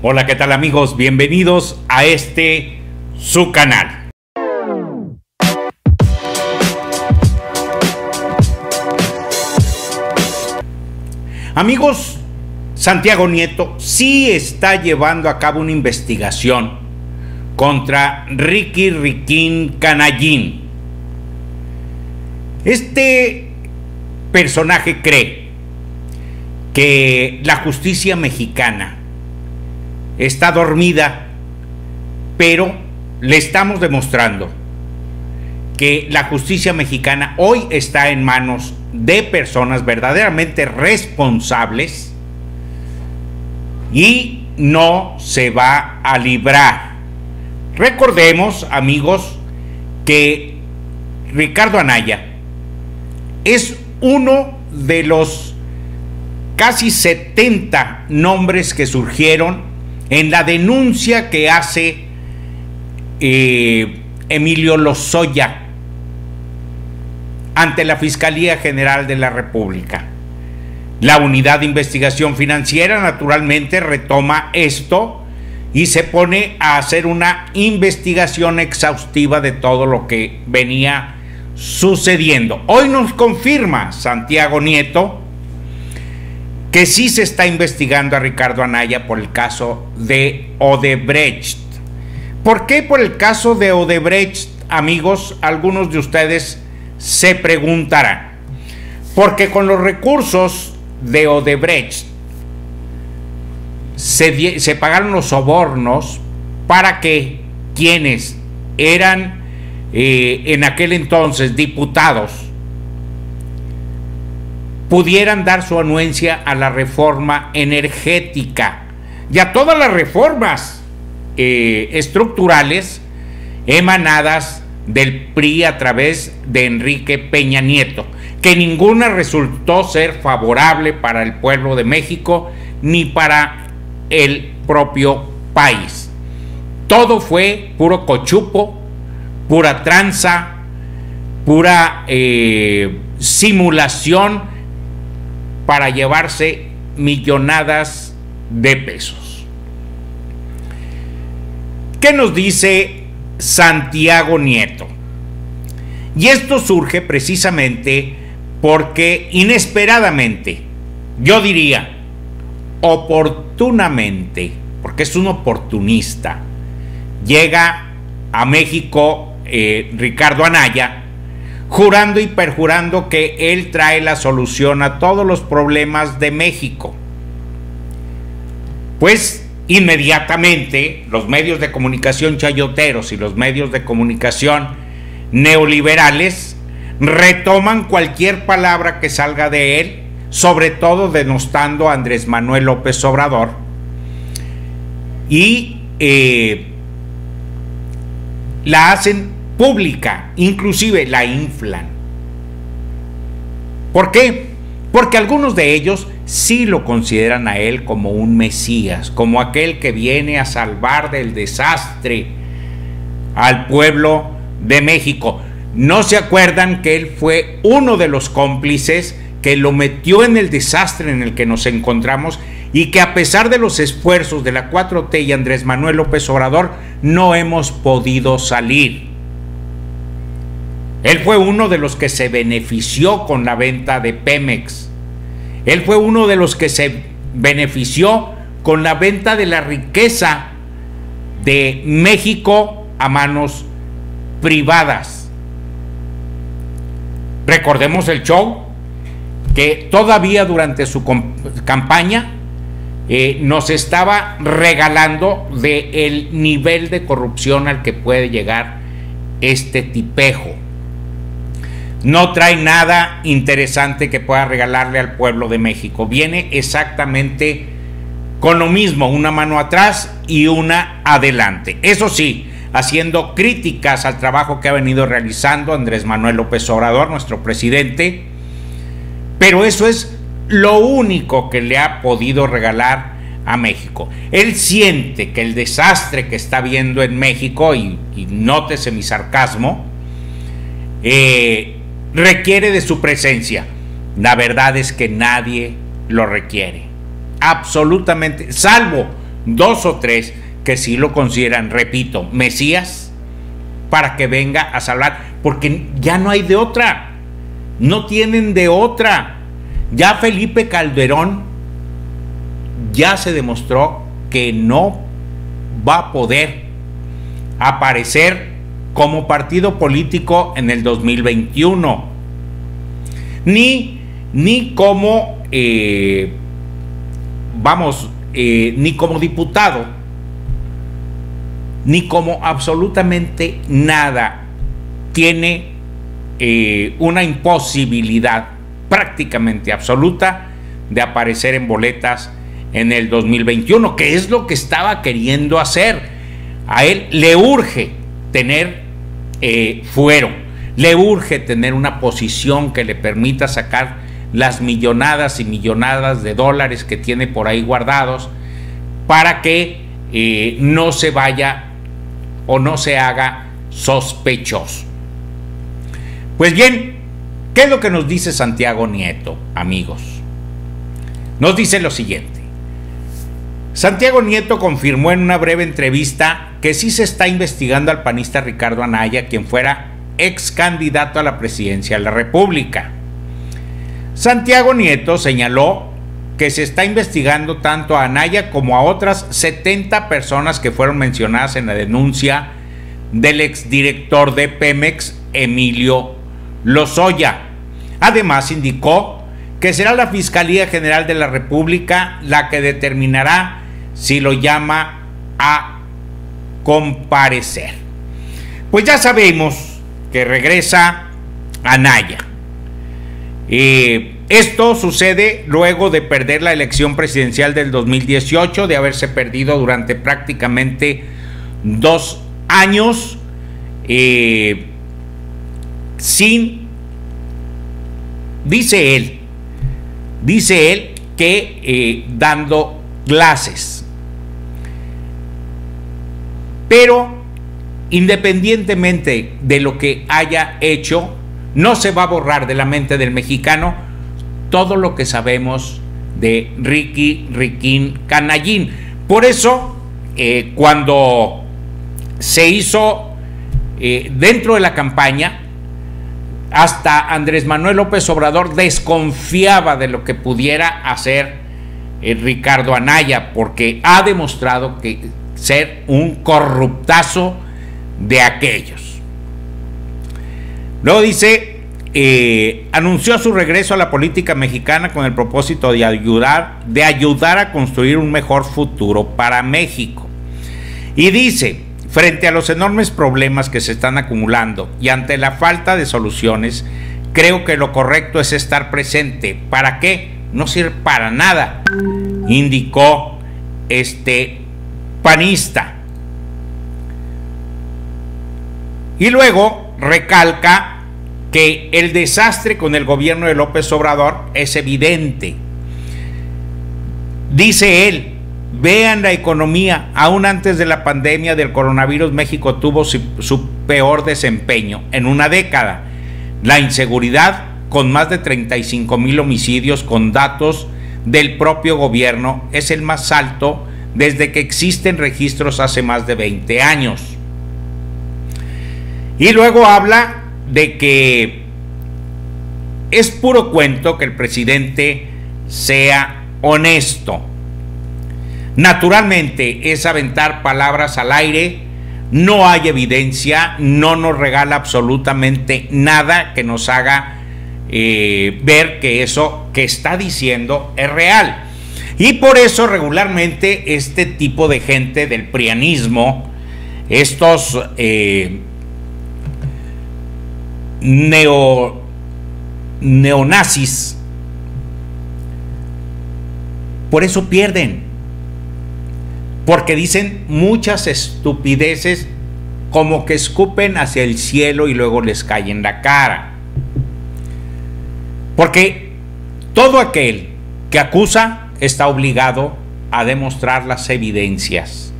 Hola, ¿qué tal amigos? Bienvenidos a este su canal. Amigos, Santiago Nieto sí está llevando a cabo una investigación contra Ricky Riquín Canallín. Este personaje cree que la justicia mexicana está dormida, pero le estamos demostrando que la justicia mexicana hoy está en manos de personas verdaderamente responsables y no se va a librar. Recordemos, amigos, que Ricardo Anaya es uno de los casi 70 nombres que surgieron en la denuncia que hace eh, Emilio Lozoya ante la Fiscalía General de la República. La unidad de investigación financiera naturalmente retoma esto y se pone a hacer una investigación exhaustiva de todo lo que venía sucediendo. Hoy nos confirma Santiago Nieto que sí se está investigando a Ricardo Anaya por el caso de Odebrecht. ¿Por qué por el caso de Odebrecht, amigos? Algunos de ustedes se preguntarán. Porque con los recursos de Odebrecht se, pagaron los sobornos para que quienes eran eh, en aquel entonces diputados pudieran dar su anuencia a la reforma energética y a todas las reformas eh, estructurales emanadas del PRI a través de Enrique Peña Nieto, que ninguna resultó ser favorable para el pueblo de México ni para el propio país. Todo fue puro cochupo, pura tranza, pura eh, simulación para llevarse millonadas de pesos. ¿Qué nos dice Santiago Nieto? Y esto surge precisamente porque inesperadamente, yo diría, oportunamente, porque es un oportunista, llega a México eh, Ricardo Anaya, jurando y perjurando que él trae la solución a todos los problemas de México. Pues inmediatamente los medios de comunicación chayoteros y los medios de comunicación neoliberales retoman cualquier palabra que salga de él, sobre todo denostando a Andrés Manuel López Obrador, y eh, la hacen pública, inclusive la inflan. ¿Por qué? Porque algunos de ellos sí lo consideran a él como un Mesías, como aquel que viene a salvar del desastre al pueblo de México. ¿No se acuerdan que él fue uno de los cómplices que lo metió en el desastre en el que nos encontramos y que a pesar de los esfuerzos de la 4T y Andrés Manuel López Obrador no hemos podido salir? Él fue uno de los que se benefició con la venta de Pemex. Él fue uno de los que se benefició con la venta de la riqueza de México a manos privadas. Recordemos el show que todavía durante su campaña eh, nos estaba regalando de el nivel de corrupción al que puede llegar este tipejo no trae nada interesante que pueda regalarle al pueblo de México. Viene exactamente con lo mismo, una mano atrás y una adelante. Eso sí, haciendo críticas al trabajo que ha venido realizando Andrés Manuel López Obrador, nuestro presidente, pero eso es lo único que le ha podido regalar a México. Él siente que el desastre que está viendo en México, y, nótese mi sarcasmo, eh, requiere de su presencia. La verdad es que nadie lo requiere. Absolutamente, salvo dos o tres que sí lo consideran, repito, Mesías, para que venga a salvar, porque ya no hay de otra, no tienen de otra. Ya Felipe Calderón ya se demostró que no va a poder aparecer como partido político en el 2021, ni, ni como, eh, vamos, eh, ni como diputado, ni como absolutamente nada. Tiene eh, una imposibilidad prácticamente absoluta de aparecer en boletas en el 2021, que es lo que estaba queriendo hacer. A él le urge tener eh, fuero, le urge tener una posición que le permita sacar las millonadas y millonadas de dólares que tiene por ahí guardados para que eh, no se vaya o no se haga sospechoso. Pues bien, ¿qué es lo que nos dice Santiago Nieto, amigos? Nos dice lo siguiente. Santiago Nieto confirmó en una breve entrevista que sí se está investigando al panista Ricardo Anaya, quien fuera ex candidato a la presidencia de la República. Santiago Nieto señaló que se está investigando tanto a Anaya como a otras 70 personas que fueron mencionadas en la denuncia del exdirector de Pemex, Emilio Lozoya. Además, indicó que será la Fiscalía General de la República la que determinará si lo llama a comparecer. Pues ya sabemos que regresa Anaya. Eh, esto sucede luego de perder la elección presidencial del 2018, de haberse perdido durante prácticamente dos años. Eh, sin, dice él, dice él que eh, dando clases. Pero independientemente de lo que haya hecho, no se va a borrar de la mente del mexicano todo lo que sabemos de Ricky Riquín Canallín. Por eso, eh, cuando se hizo eh, dentro de la campaña, hasta Andrés Manuel López Obrador desconfiaba de lo que pudiera hacer eh, Ricardo Anaya, porque ha demostrado que ser un corruptazo de aquellos. Luego dice, eh, anunció su regreso a la política mexicana con el propósito de ayudar, de ayudar a construir un mejor futuro para México. Y dice, Frente a los enormes problemas que se están acumulando y ante la falta de soluciones, creo que lo correcto es estar presente. ¿Para qué? No sirve para nada, indicó este panista. Y luego recalca que el desastre con el gobierno de López Obrador es evidente. Dice él, Vean la economía, aún antes de la pandemia del coronavirus, México tuvo su, peor desempeño en una década. La inseguridad, con más de 35 mil homicidios, con datos del propio gobierno, es el más alto desde que existen registros hace más de 20 años. Y luego habla de que es puro cuento que el presidente sea honesto. Naturalmente es aventar palabras al aire, no hay evidencia, no nos regala absolutamente nada que nos haga eh, ver que eso que está diciendo es real. Y por eso regularmente este tipo de gente del prianismo, estos eh, neo, neonazis, por eso pierden porque dicen muchas estupideces como que escupen hacia el cielo y luego les cae en la cara. Porque todo aquel que acusa está obligado a demostrar las evidencias.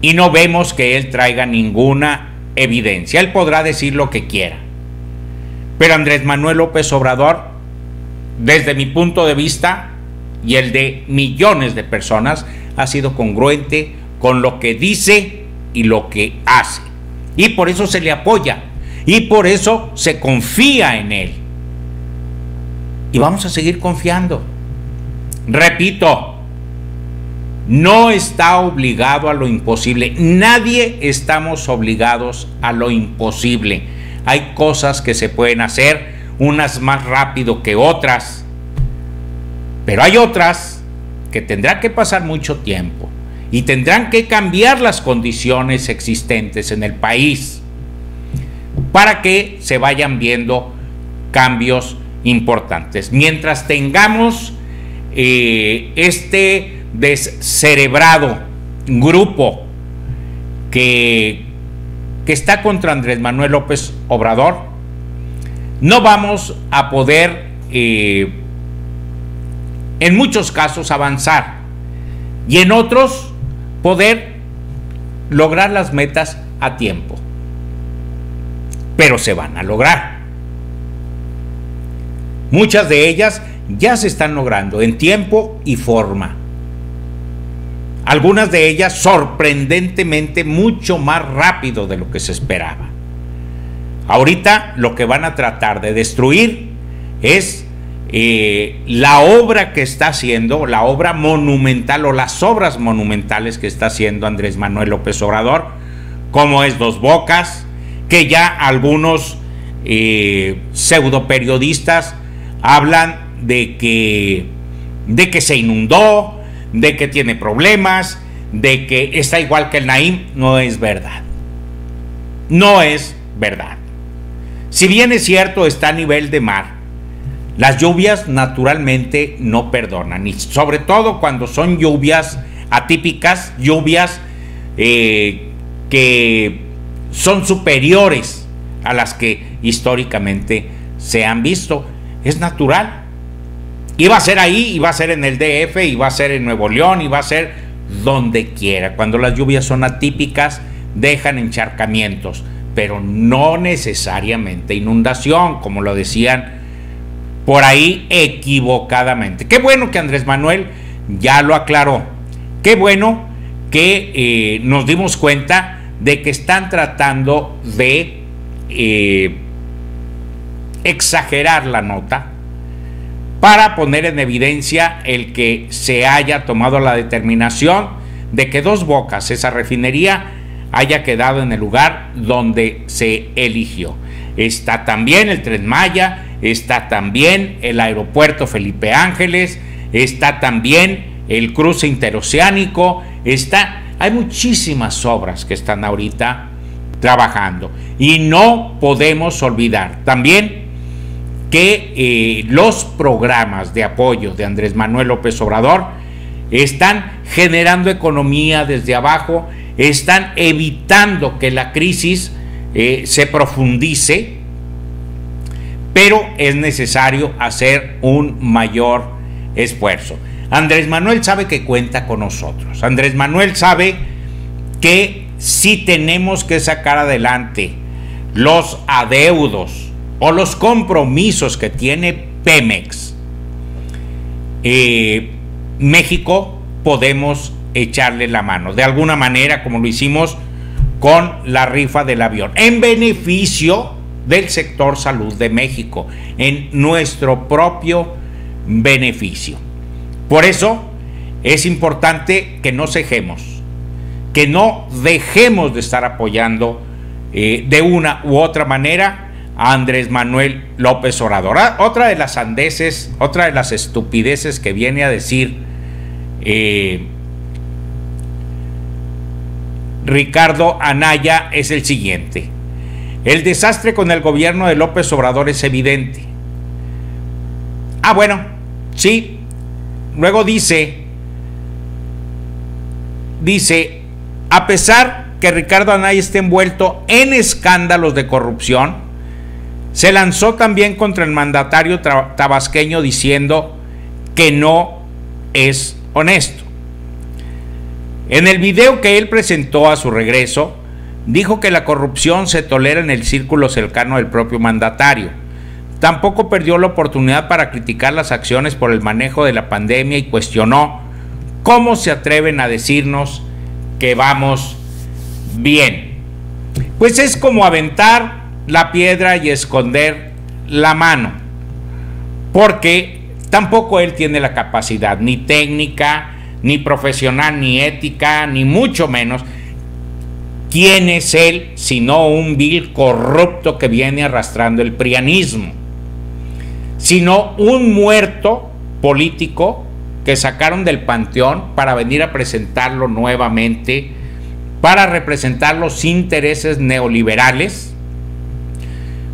Y no vemos que él traiga ninguna evidencia. Él podrá decir lo que quiera. Pero Andrés Manuel López Obrador, desde mi punto de vista, y el de millones de personas ha sido congruente con lo que dice y lo que hace. Y por eso se le apoya y por eso se confía en él. Y vamos a seguir confiando. Repito, no está obligado a lo imposible. Nadie estamos obligados a lo imposible. Hay cosas que se pueden hacer, unas más rápido que otras. Pero hay otras que tendrá que pasar mucho tiempo y tendrán que cambiar las condiciones existentes en el país para que se vayan viendo cambios importantes. Mientras tengamos eh, este descerebrado grupo que, que está contra Andrés Manuel López Obrador, no vamos a poder eh, en muchos casos avanzar y en otros poder lograr las metas a tiempo. Pero se van a lograr. Muchas de ellas ya se están logrando en tiempo y forma. Algunas de ellas sorprendentemente mucho más rápido de lo que se esperaba. Ahorita lo que van a tratar de destruir es eh, la obra que está haciendo, la obra monumental o las obras monumentales que está haciendo Andrés Manuel López Obrador, como es Dos Bocas, que ya algunos eh, pseudo periodistas hablan de que, de que se inundó, de que tiene problemas, de que está igual que el Naim, no es verdad. No es verdad. Si bien es cierto, está a nivel de mar, las lluvias naturalmente no perdonan, y sobre todo cuando son lluvias atípicas, lluvias eh, que son superiores a las que históricamente se han visto. Es natural. Y va a ser ahí, y va a ser en el DF, y va a ser en Nuevo León, y va a ser donde quiera. Cuando las lluvias son atípicas, dejan encharcamientos, pero no necesariamente inundación, como lo decían por ahí equivocadamente. Qué bueno que Andrés Manuel ya lo aclaró. Qué bueno que eh, nos dimos cuenta de que están tratando de eh, exagerar la nota para poner en evidencia el que se haya tomado la determinación de que Dos Bocas, esa refinería, haya quedado en el lugar donde se eligió. Está también el Tren Maya, está también el aeropuerto Felipe Ángeles, está también el cruce interoceánico, está, hay muchísimas obras que están ahorita trabajando y no podemos olvidar también que eh, los programas de apoyo de Andrés Manuel López Obrador están generando economía desde abajo, están evitando que la crisis eh, se profundice, pero es necesario hacer un mayor esfuerzo. Andrés Manuel sabe que cuenta con nosotros. Andrés Manuel sabe que si tenemos que sacar adelante los adeudos, o los compromisos que tiene Pemex, eh, México podemos echarle la mano, de alguna manera como lo hicimos con la rifa del avión, en beneficio del sector salud de México, en nuestro propio beneficio. Por eso es importante que no cejemos, que no dejemos de estar apoyando eh, de una u otra manera Andrés Manuel López Obrador. Ah, otra de las andeses, otra de las estupideces que viene a decir eh, Ricardo Anaya es el siguiente. El desastre con el gobierno de López Obrador es evidente. Ah, bueno, sí. Luego dice, dice, a pesar que Ricardo Anaya esté envuelto en escándalos de corrupción, se lanzó también contra el mandatario tabasqueño diciendo que no es honesto. En el video que él presentó a su regreso, dijo que la corrupción se tolera en el círculo cercano del propio mandatario. Tampoco perdió la oportunidad para criticar las acciones por el manejo de la pandemia y cuestionó cómo se atreven a decirnos que vamos bien. Pues es como aventar la piedra y esconder la mano, porque tampoco él tiene la capacidad ni técnica, ni profesional, ni ética, ni mucho menos. ¿Quién es él sino un vil corrupto que viene arrastrando el prianismo? Sino un muerto político que sacaron del panteón para venir a presentarlo nuevamente, para representar los intereses neoliberales,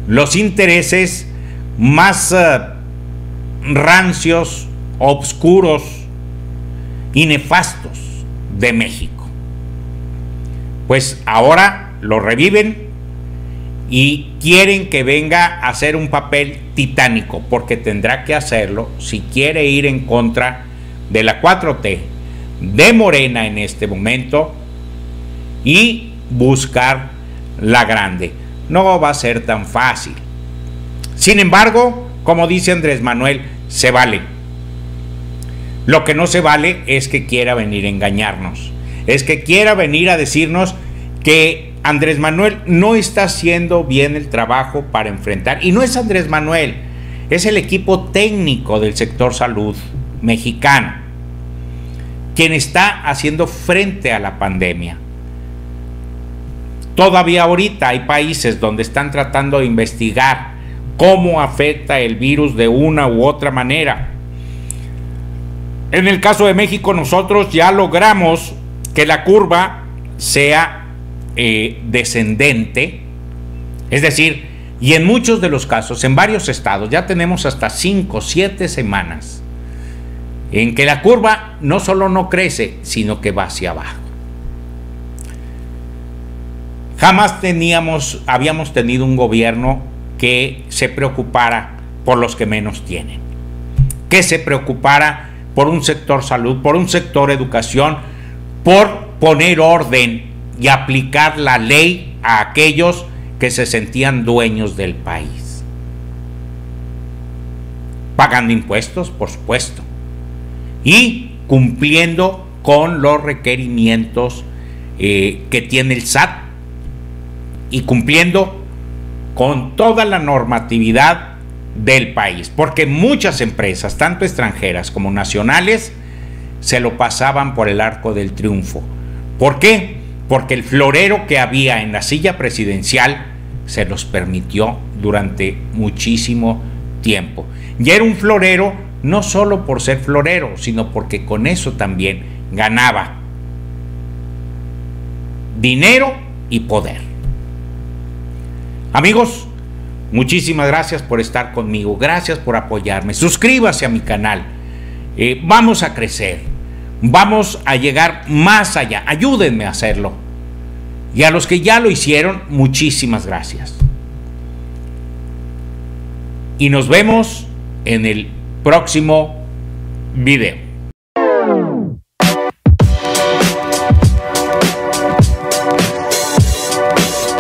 los intereses más eh, rancios, obscuros y nefastos de México. Pues ahora lo reviven y quieren que venga a hacer un papel titánico, porque tendrá que hacerlo si quiere ir en contra de la 4T, de Morena en este momento, y buscar la grande. No va a ser tan fácil. Sin embargo, como dice Andrés Manuel, se vale. Lo que no se vale es que quiera venir a engañarnos. Es que quiera venir a decirnos que Andrés Manuel no está haciendo bien el trabajo para enfrentar. Y no es Andrés Manuel, es el equipo técnico del sector salud mexicano quien está haciendo frente a la pandemia. Todavía ahorita hay países donde están tratando de investigar cómo afecta el virus de una u otra manera. En el caso de México nosotros ya logramos que la curva sea eh, descendente, es decir, y en muchos de los casos, en varios estados, ya tenemos hasta 5, 7 semanas en que la curva no solo no crece, sino que va hacia abajo. Jamás teníamos, habíamos tenido un gobierno que se preocupara por los que menos tienen, que se preocupara por un sector salud, por un sector educación, por poner orden y aplicar la ley a aquellos que se sentían dueños del país. Pagando impuestos, por supuesto, y cumpliendo con los requerimientos eh, que tiene el SAT y cumpliendo con toda la normatividad del país, porque muchas empresas, tanto extranjeras como nacionales, se lo pasaban por el arco del triunfo. ¿Por qué? Porque el florero que había en la silla presidencial se los permitió durante muchísimo tiempo. Y era un florero no solo por ser florero, sino porque con eso también ganaba dinero y poder. Amigos, muchísimas gracias por estar conmigo, gracias por apoyarme, suscríbase a mi canal, eh, vamos a crecer, vamos a llegar más allá, ayúdenme a hacerlo. Y a los que ya lo hicieron, muchísimas gracias. Y nos vemos en el próximo video.